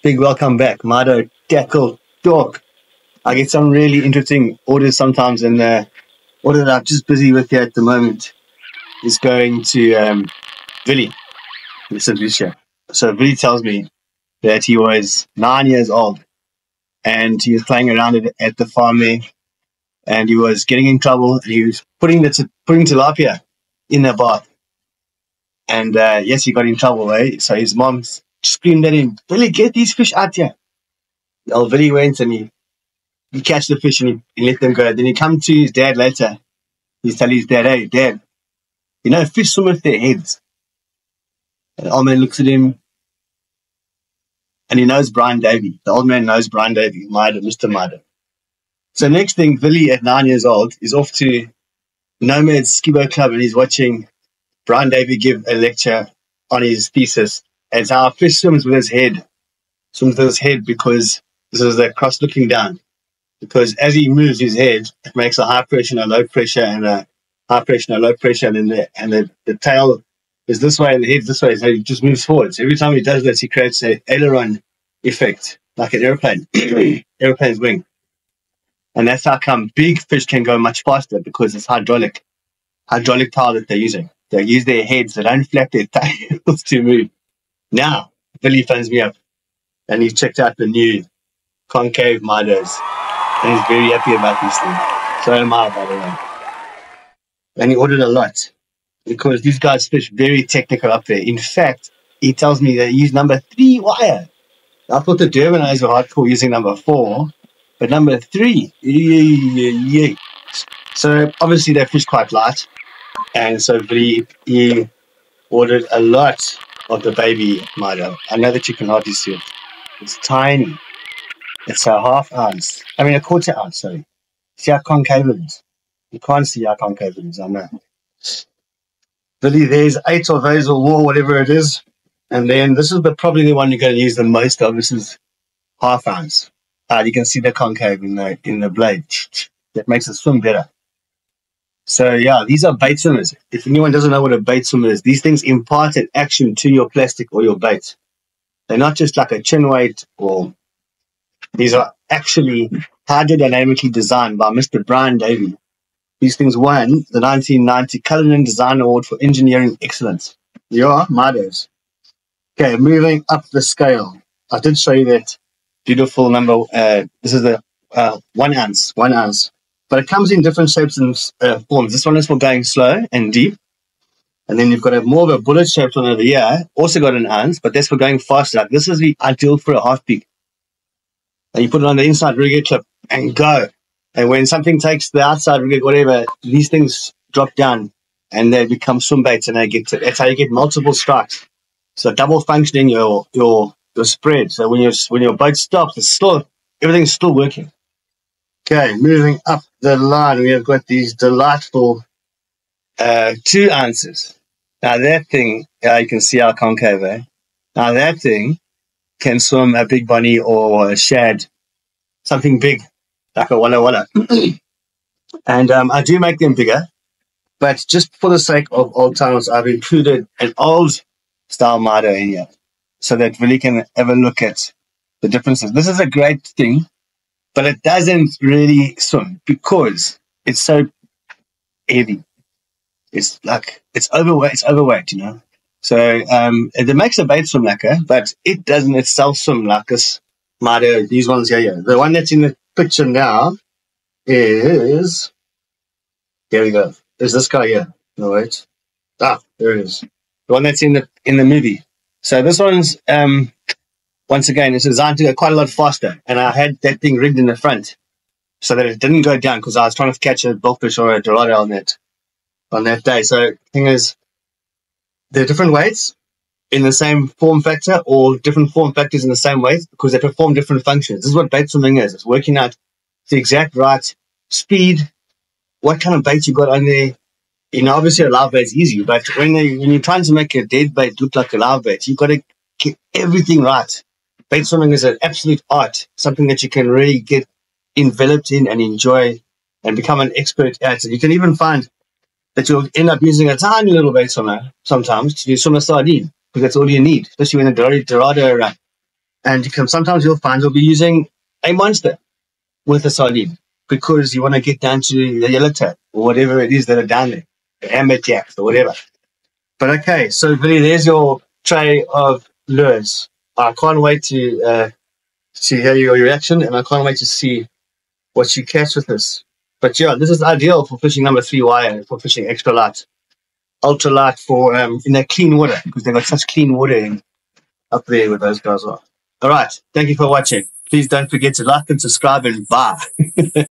Big welcome back, Mydo Tackle Talk. I get some really interesting orders sometimes, and the order that I'm just busy with here at the moment is going to um, Billy in St. Lucia. So Billy tells me that he was nine years old and he was playing around at, at the farm there and he was getting in trouble and he was putting the putting tilapia in the bath. And uh, yes, he got in trouble, eh? So his mom screamed at him, Billy, get these fish out here. Well, Billy went and he, he catch the fish and he, he let them go. Then he come to his dad later. He's telling his dad, hey, dad, you know, fish swim with their heads. And the old man looks at him and he knows Brian Davey. The old man knows Brian Davey, Mydo, Mr. Mydo. So next thing, Billy at nine years old is off to Nomad Skibo Club and he's watching Brian Davey give a lecture on his thesis as our fish swims with his head, swims with his head because this is the cross looking down. Because as he moves his head, it makes a high pressure and a low pressure and a high pressure and a low pressure, and then the, and the, the tail is this way and the head's this way. So he just moves forward. So every time he does this, he creates a aileron effect, like an airplane, airplane's wing. And that's how come big fish can go much faster because it's hydraulic, hydraulic power that they're using. They use their heads, they don't flap their tails to move. Now, Billy phones me up and he checked out the new concave Mydos and he's very happy about this thing. So am I, by the way. And he ordered a lot because these guys fish very technical up there. In fact, he tells me they use number three wire. I thought the Durbanese were hardcore using number four, but number three. So obviously they fish quite light. And so he, he ordered a lot of the baby Mydo. I know that you can hardly see it. It's tiny. It's a half ounce. I mean, a quarter ounce, sorry. See how concave it is? You can't see how concave it is, I know. Billy, there's eight of those or more, whatever it is. And then this is the probably the one you're going to use the most of. This is half ounce. Uh, you can see the concave in the in the blade. That makes it swim better. So yeah, these are bait swimmers. If anyone doesn't know what a bait swimmer is, these things impart an action to your plastic or your bait. They're not just like a chin weight or these are actually hydrodynamically designed by Mr. Brian Davey. These things won the 1990 Cullinan Design Award for Engineering Excellence. Yeah, Mydos. Okay, moving up the scale. I did show you that beautiful number. Uh, this is the uh, one ounce, one ounce but it comes in different shapes and uh, forms. This one is for going slow and deep. And then you've got a more of a bullet shaped one over here, also got an ounce, but that's for going faster. Like this is the ideal for a half peak. And you put it on the inside rigger clip and go. And when something takes the outside rigger, whatever, these things drop down and they become swim baits and they get to, that's how you get multiple strikes. So double functioning your your your spread. So when your when your boat stops, it's still everything's still working. Okay, moving up the line, we have got these delightful uh, two ounces. Now that thing, uh, you can see our concave. Eh? Now that thing can swim a big bunny or a shad, something big like a walla walla. and um, I do make them bigger, but just for the sake of old times, I've included an old style Mydo in here so that really can a look at the differences. This is a great thing but it doesn't really swim because it's so heavy. It's like it's overweight. It's overweight, you know. So um, it makes a bait swim like but it doesn't itself swim like this. Mydo, these ones here, yeah. The one that's in the picture now is here we go. There's this guy here. No wait. Ah, there it is. The one that's in the in the movie. So this one's um once again, it's designed to go quite a lot faster. And I had that thing rigged in the front so that it didn't go down because I was trying to catch a bullfish or a dorado on that on that day. So thing is, they're different weights in the same form factor or different form factors in the same weight because they perform different functions. This is what bait swimming is. It's working out the exact right speed, what kind of bait you got on there. You know, obviously a live is easy, but when, they, when you're trying to make a dead bait look like a live bait, you've got to get everything right bait swimming is an absolute art, something that you can really get enveloped in and enjoy and become an expert at. And you can even find that you'll end up using a tiny little bait swimmer sometimes to do a sardine because that's all you need, especially when the Dorado are And you can sometimes you'll find you'll be using a monster with a sardine because you want to get down to the yellow yellowtail or whatever it is that are down there, the amberjacks or whatever. But okay, so Billy, there's your tray of lures. I can't wait to uh, to hear your reaction, and I can't wait to see what you catch with this. But yeah, this is ideal for fishing number three wire, for fishing extra light, ultra light for um, in that clean water because they've got such clean water in up there with those guys are. All right, thank you for watching. Please don't forget to like and subscribe and bye.